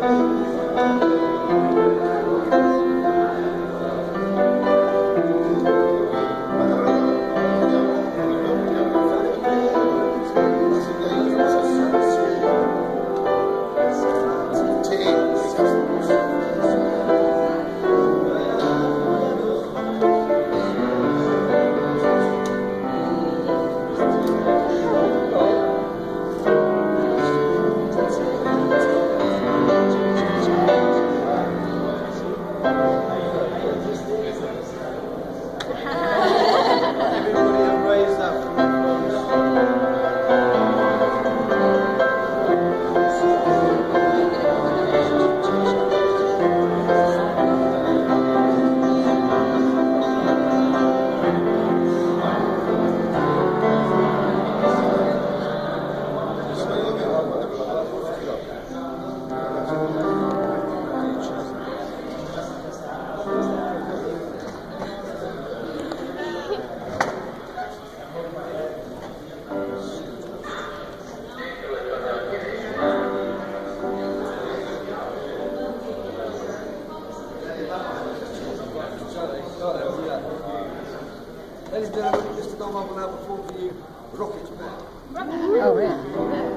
但是。Ladies and gentlemen, just to go up on that before for you, Rocket Man. Oh, yeah.